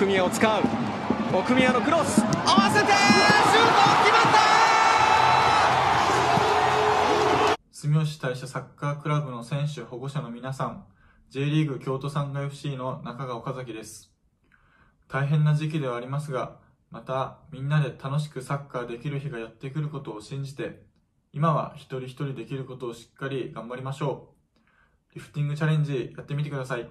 組宮のクロス。合わせてシュート決まった！住吉大社サッカークラブの選手保護者の皆さん。J リーグ京都産が FC の中川岡崎です。大変な時期ではありますがまたみんなで楽しくサッカーできる日がやってくることを信じて今は一人一人できることをしっかり頑張りましょう。リフティングチャレンジやってみてください。